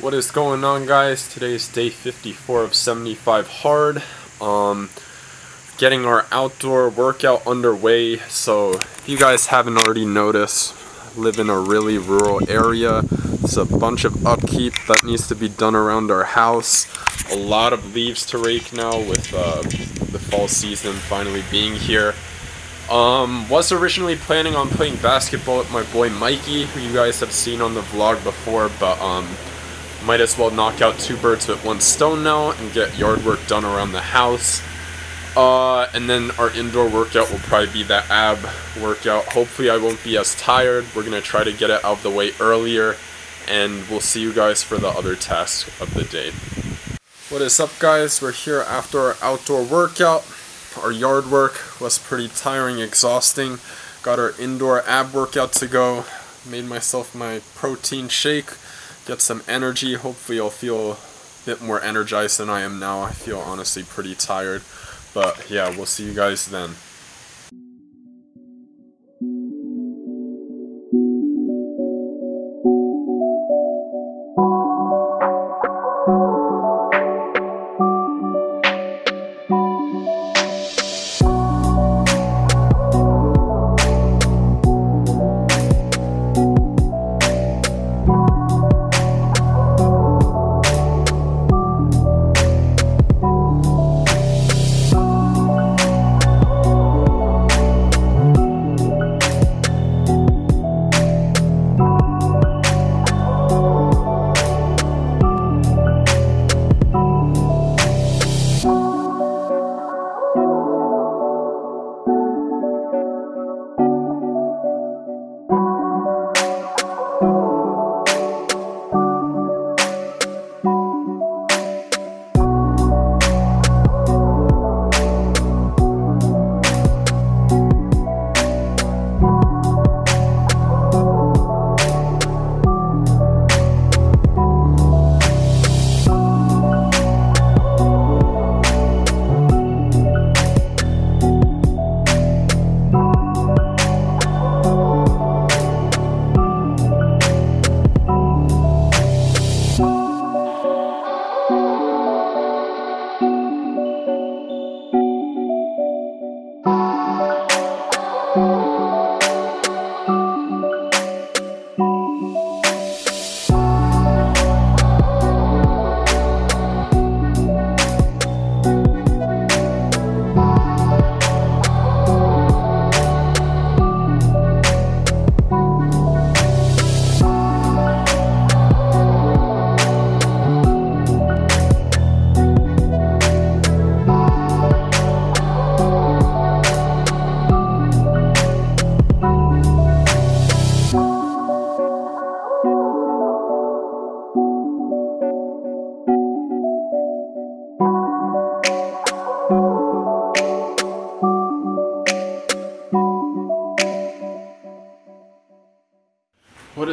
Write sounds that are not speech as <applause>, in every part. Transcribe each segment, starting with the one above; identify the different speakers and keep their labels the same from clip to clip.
Speaker 1: What is going on guys? Today is day 54 of 75 hard. Um, getting our outdoor workout underway. So if you guys haven't already noticed, I live in a really rural area. There's a bunch of upkeep that needs to be done around our house. A lot of leaves to rake now with uh, the fall season finally being here. Um, was originally planning on playing basketball with my boy Mikey, who you guys have seen on the vlog before, but um, might as well knock out two birds with one stone now and get yard work done around the house. Uh, and then our indoor workout will probably be that ab workout. Hopefully I won't be as tired. We're going to try to get it out of the way earlier. And we'll see you guys for the other tasks of the day. What is up guys? We're here after our outdoor workout. Our yard work was pretty tiring, exhausting. Got our indoor ab workout to go. Made myself my protein shake get some energy. Hopefully I'll feel a bit more energized than I am now. I feel honestly pretty tired. But yeah, we'll see you guys then.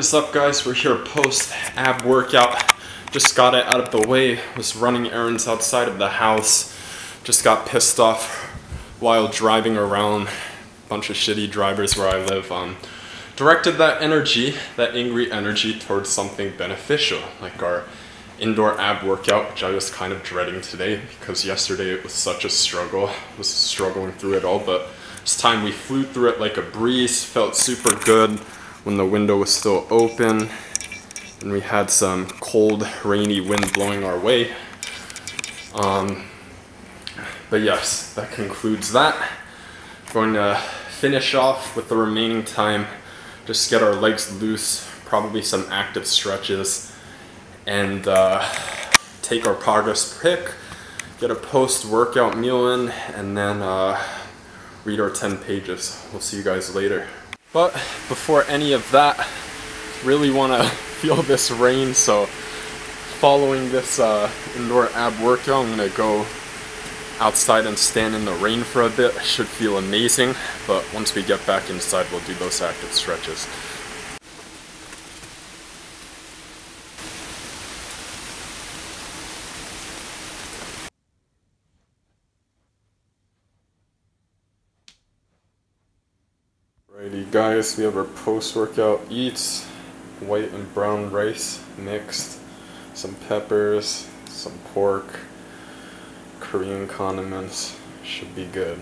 Speaker 1: Is up guys? We're here post ab workout. Just got it out of the way. Was running errands outside of the house. Just got pissed off while driving around. Bunch of shitty drivers where I live. Um, directed that energy, that angry energy towards something beneficial. Like our indoor ab workout, which I was kind of dreading today because yesterday it was such a struggle. I was struggling through it all, but this time we flew through it like a breeze, felt super good when the window was still open and we had some cold, rainy wind blowing our way. Um, but yes, that concludes that. Going to finish off with the remaining time, just get our legs loose, probably some active stretches, and uh, take our progress pic, get a post-workout meal in, and then uh, read our 10 pages. We'll see you guys later. But before any of that, really want to <laughs> feel this rain, so following this uh, indoor ab workout, I'm going to go outside and stand in the rain for a bit. Should feel amazing, but once we get back inside, we'll do those active stretches. Alrighty guys, we have our post-workout eats, white and brown rice mixed, some peppers, some pork, Korean condiments, should be good.